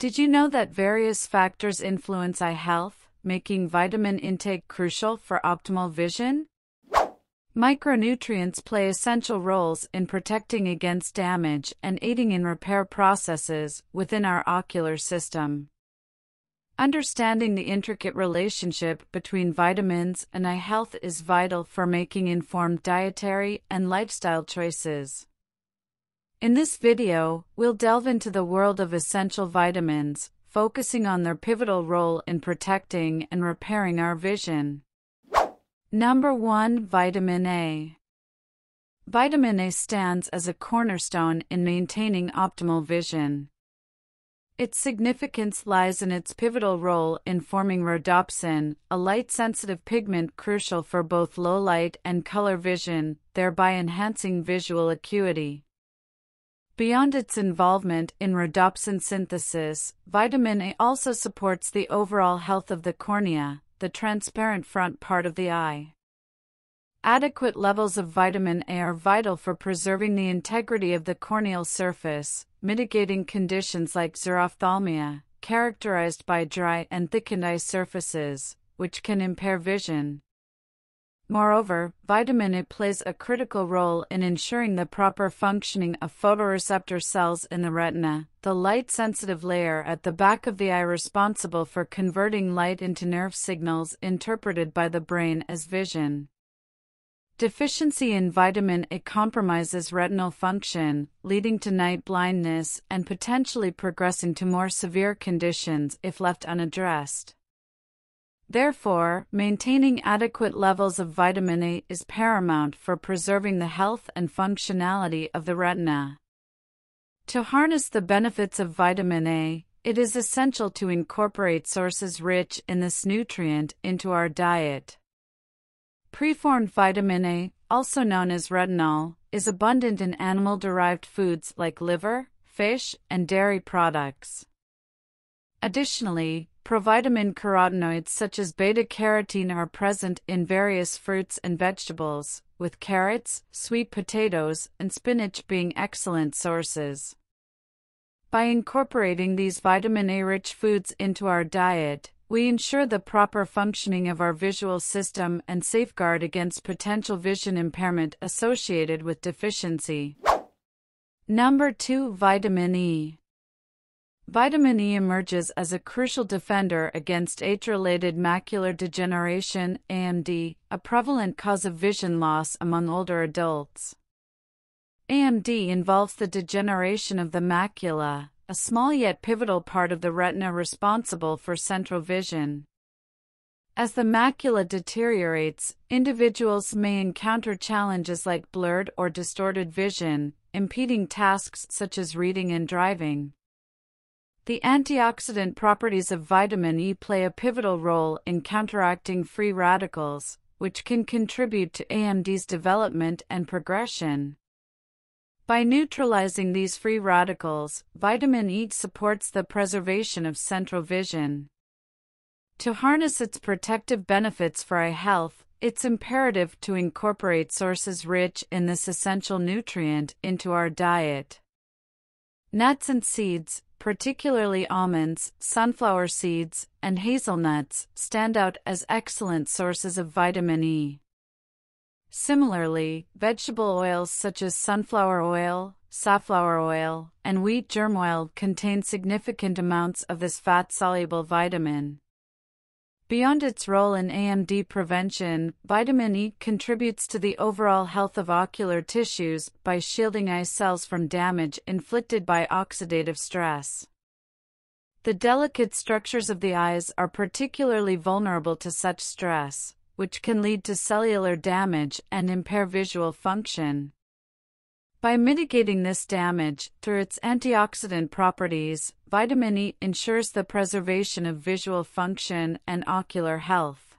Did you know that various factors influence eye health, making vitamin intake crucial for optimal vision? Micronutrients play essential roles in protecting against damage and aiding in repair processes within our ocular system. Understanding the intricate relationship between vitamins and eye health is vital for making informed dietary and lifestyle choices. In this video, we'll delve into the world of essential vitamins, focusing on their pivotal role in protecting and repairing our vision. Number 1 Vitamin A Vitamin A stands as a cornerstone in maintaining optimal vision. Its significance lies in its pivotal role in forming rhodopsin, a light-sensitive pigment crucial for both low-light and color vision, thereby enhancing visual acuity. Beyond its involvement in rhodopsin synthesis, vitamin A also supports the overall health of the cornea, the transparent front part of the eye. Adequate levels of vitamin A are vital for preserving the integrity of the corneal surface, mitigating conditions like xerophthalmia, characterized by dry and thickened eye surfaces, which can impair vision. Moreover, vitamin A plays a critical role in ensuring the proper functioning of photoreceptor cells in the retina, the light sensitive layer at the back of the eye responsible for converting light into nerve signals interpreted by the brain as vision. Deficiency in vitamin A compromises retinal function, leading to night blindness and potentially progressing to more severe conditions if left unaddressed. Therefore, maintaining adequate levels of vitamin A is paramount for preserving the health and functionality of the retina. To harness the benefits of vitamin A, it is essential to incorporate sources rich in this nutrient into our diet. Preformed vitamin A, also known as retinol, is abundant in animal derived foods like liver, fish, and dairy products. Additionally, provitamin carotenoids such as beta carotene are present in various fruits and vegetables, with carrots, sweet potatoes, and spinach being excellent sources. By incorporating these vitamin A rich foods into our diet, we ensure the proper functioning of our visual system and safeguard against potential vision impairment associated with deficiency. Number 2 Vitamin E Vitamin E emerges as a crucial defender against age-related macular degeneration AMD, a prevalent cause of vision loss among older adults. AMD involves the degeneration of the macula, a small yet pivotal part of the retina responsible for central vision. As the macula deteriorates, individuals may encounter challenges like blurred or distorted vision, impeding tasks such as reading and driving. The antioxidant properties of vitamin E play a pivotal role in counteracting free radicals, which can contribute to AMD's development and progression. By neutralizing these free radicals, vitamin E supports the preservation of central vision. To harness its protective benefits for eye health, it's imperative to incorporate sources rich in this essential nutrient into our diet. Nuts and seeds, particularly almonds, sunflower seeds, and hazelnuts, stand out as excellent sources of vitamin E. Similarly, vegetable oils such as sunflower oil, safflower oil, and wheat germ oil contain significant amounts of this fat-soluble vitamin. Beyond its role in AMD prevention, vitamin E contributes to the overall health of ocular tissues by shielding eye cells from damage inflicted by oxidative stress. The delicate structures of the eyes are particularly vulnerable to such stress, which can lead to cellular damage and impair visual function. By mitigating this damage through its antioxidant properties, vitamin E ensures the preservation of visual function and ocular health.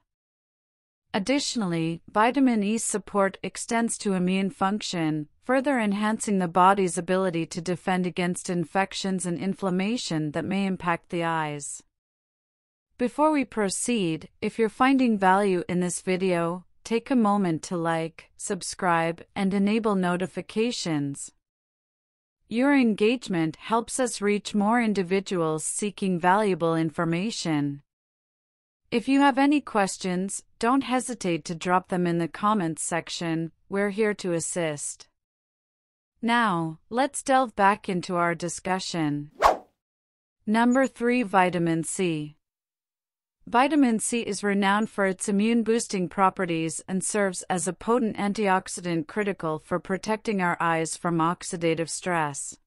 Additionally, vitamin E's support extends to immune function, further enhancing the body's ability to defend against infections and inflammation that may impact the eyes. Before we proceed, if you're finding value in this video, take a moment to like, subscribe, and enable notifications. your engagement helps us reach more individuals seeking valuable information. If you have any questions, don't hesitate to drop them in the comments section, we're here to assist. Now, let's delve back into our discussion. Number 3 Vitamin C. Vitamin C is renowned for its immune boosting properties and serves as a potent antioxidant critical for protecting our eyes from oxidative stress.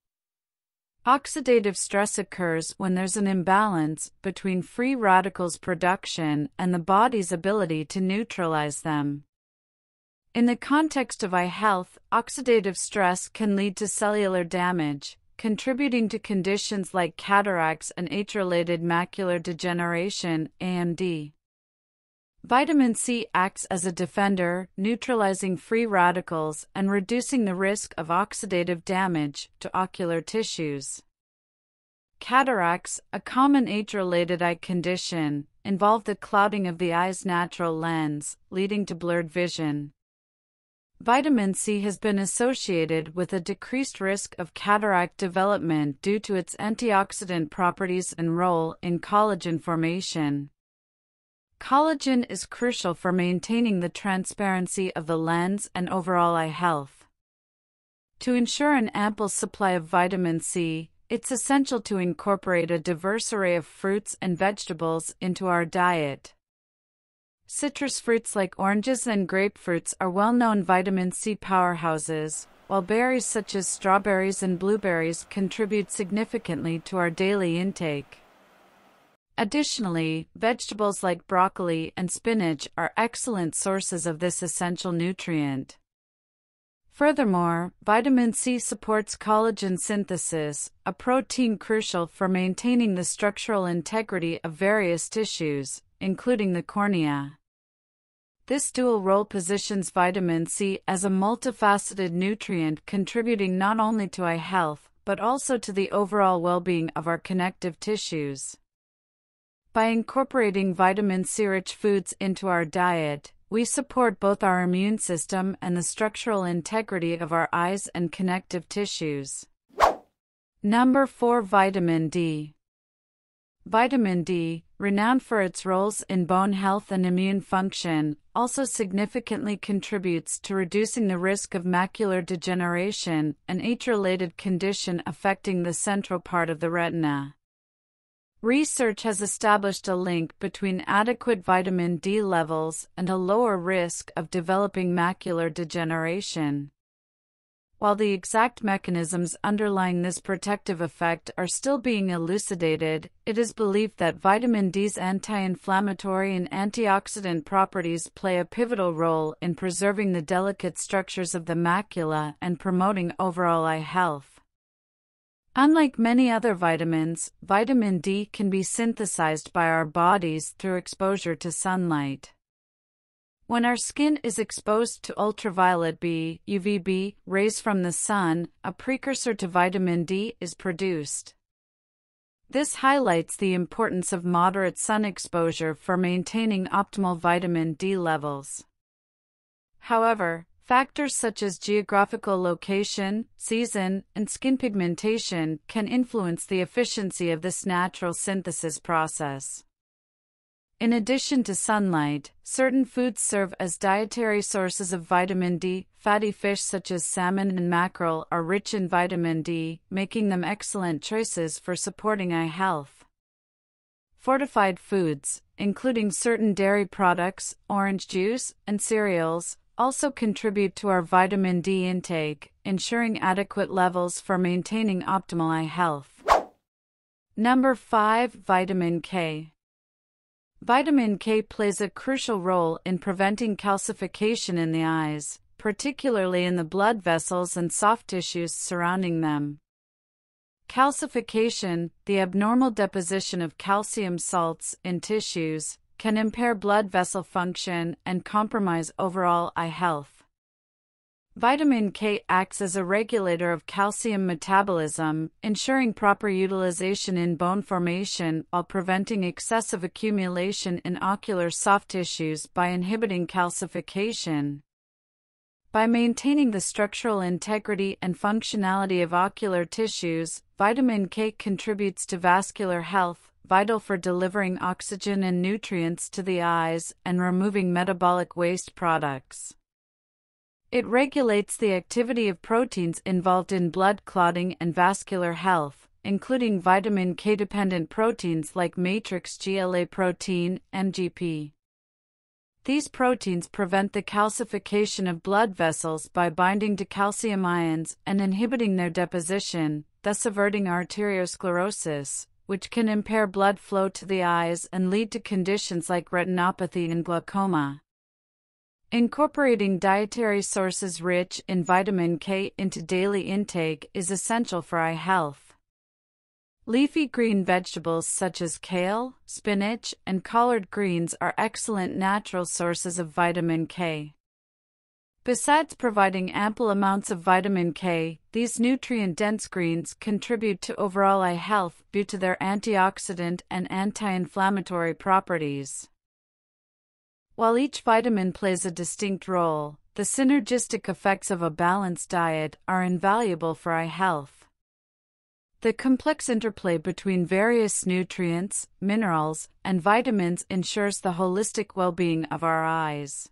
Oxidative stress occurs when there's an imbalance between free radicals production and the body's ability to neutralize them. In the context of eye health, oxidative stress can lead to cellular damage, contributing to conditions like cataracts and age-related macular degeneration (AMD). Vitamin C acts as a defender, neutralizing free radicals and reducing the risk of oxidative damage to ocular tissues. Cataracts, a common age-related eye condition, involve the clouding of the eye's natural lens, leading to blurred vision. Vitamin C has been associated with a decreased risk of cataract development due to its antioxidant properties and role in collagen formation. Collagen is crucial for maintaining the transparency of the lens and overall eye health. To ensure an ample supply of vitamin C, it's essential to incorporate a diverse array of fruits and vegetables into our diet. Citrus fruits like oranges and grapefruits are well known vitamin C powerhouses, while berries such as strawberries and blueberries contribute significantly to our daily intake. Additionally, vegetables like broccoli and spinach are excellent sources of this essential nutrient. Furthermore, vitamin C supports collagen synthesis, a protein crucial for maintaining the structural integrity of various tissues, including the cornea. This dual role positions vitamin C as a multifaceted nutrient contributing not only to eye health, but also to the overall well being of our connective tissues. By incorporating vitamin C rich foods into our diet, we support both our immune system and the structural integrity of our eyes and connective tissues. Number 4 Vitamin D. Vitamin D, renowned for its roles in bone health and immune function, also significantly contributes to reducing the risk of macular degeneration, an age related condition affecting the central part of the retina. Research has established a link between adequate vitamin D levels and a lower risk of developing macular degeneration. While the exact mechanisms underlying this protective effect are still being elucidated, it is believed that vitamin D's anti inflammatory and antioxidant properties play a pivotal role in preserving the delicate structures of the macula and promoting overall eye health. Unlike many other vitamins, vitamin D can be synthesized by our bodies through exposure to sunlight. When our skin is exposed to ultraviolet B, UVB, rays from the sun, a precursor to vitamin D is produced. This highlights the importance of moderate sun exposure for maintaining optimal vitamin D levels. However, Factors such as geographical location, season, and skin pigmentation can influence the efficiency of this natural synthesis process. In addition to sunlight, certain foods serve as dietary sources of vitamin D. Fatty fish such as salmon and mackerel are rich in vitamin D, making them excellent choices for supporting eye health. Fortified foods, including certain dairy products, orange juice, and cereals, also contribute to our vitamin D intake, ensuring adequate levels for maintaining optimal eye health. Number 5 Vitamin K. Vitamin K plays a crucial role in preventing calcification in the eyes, particularly in the blood vessels and soft tissues surrounding them. Calcification, the abnormal deposition of calcium salts in tissues, can impair blood vessel function and compromise overall eye health. Vitamin K acts as a regulator of calcium metabolism, ensuring proper utilization in bone formation while preventing excessive accumulation in ocular soft tissues by inhibiting calcification. By maintaining the structural integrity and functionality of ocular tissues, vitamin K contributes to vascular health, vital for delivering oxygen and nutrients to the eyes and removing metabolic waste products. It regulates the activity of proteins involved in blood clotting and vascular health, including vitamin K dependent proteins like matrix GLA protein, MGP. These proteins prevent the calcification of blood vessels by binding to calcium ions and inhibiting their deposition, thus averting arteriosclerosis, which can impair blood flow to the eyes and lead to conditions like retinopathy and glaucoma. Incorporating dietary sources rich in vitamin K into daily intake is essential for eye health. Leafy green vegetables such as kale, spinach, and collard greens are excellent natural sources of vitamin K. Besides providing ample amounts of vitamin K, these nutrient dense greens contribute to overall eye health due to their antioxidant and anti inflammatory properties. While each vitamin plays a distinct role, the synergistic effects of a balanced diet are invaluable for eye health. The complex interplay between various nutrients, minerals, and vitamins ensures the holistic well being of our eyes.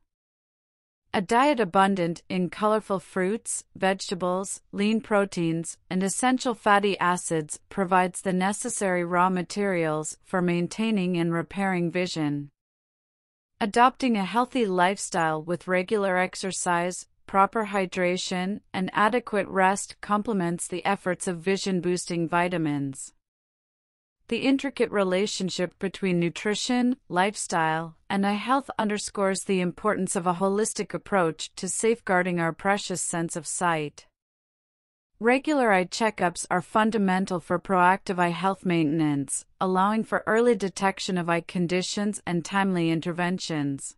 A diet abundant in colorful fruits, vegetables, lean proteins, and essential fatty acids provides the necessary raw materials for maintaining and repairing vision. Adopting a healthy lifestyle with regular exercise, proper hydration, and adequate rest complements the efforts of vision boosting vitamins. The intricate relationship between nutrition, lifestyle, and eye health underscores the importance of a holistic approach to safeguarding our precious sense of sight. Regular eye checkups are fundamental for proactive eye health maintenance, allowing for early detection of eye conditions and timely interventions.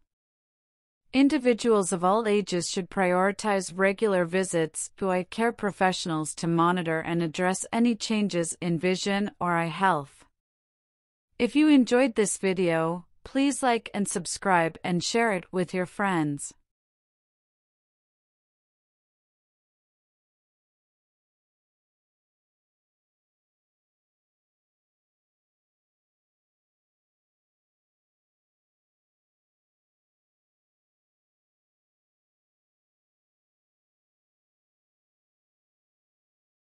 Individuals of all ages should prioritize regular visits to eye care professionals to monitor and address any changes in vision or eye health. If you enjoyed this video, please like and subscribe and share it with your friends.